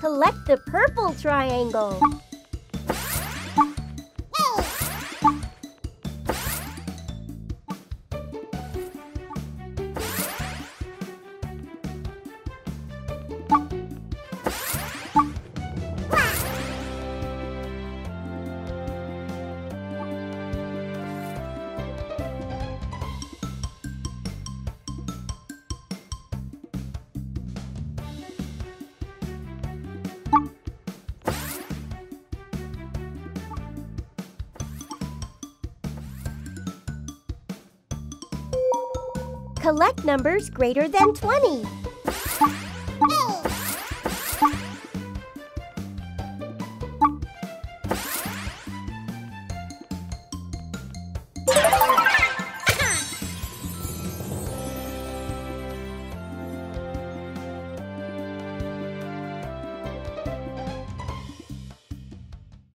Collect the purple triangle. Collect numbers greater than 20.